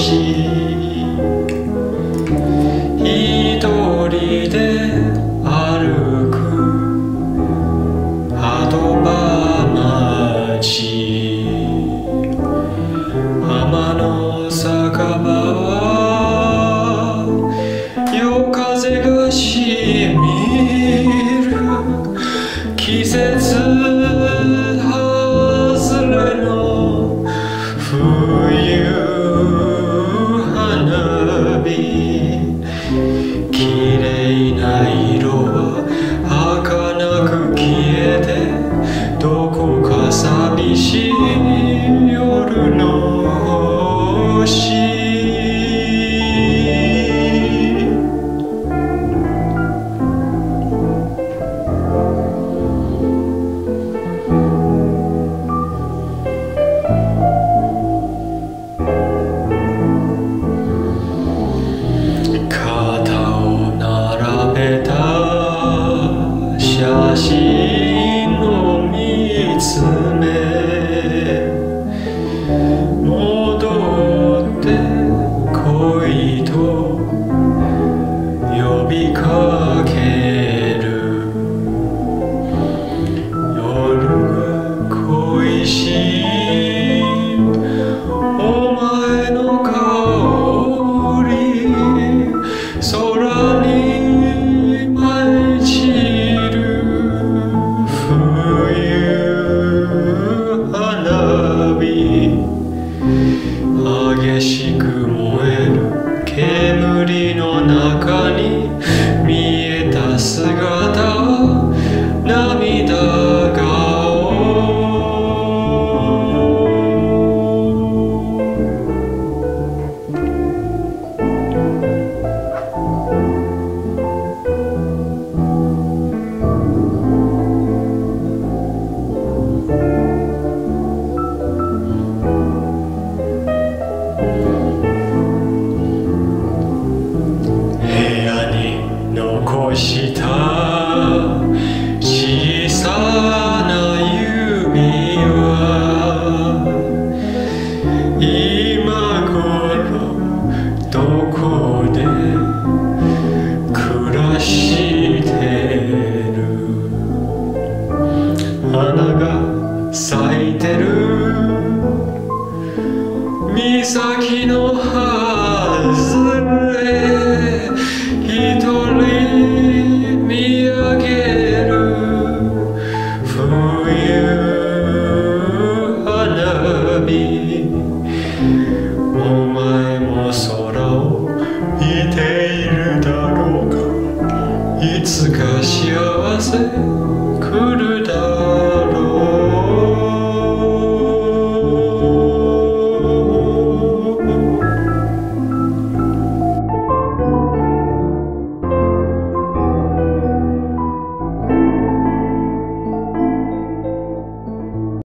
し一人で歩く。アドバマチ天の酒場は夜風がしみる。季節外れの冬。しい。激しく燃える煙の中に残した小さな夢は今頃どこで暮らしてる花が咲いてる岬のはず say.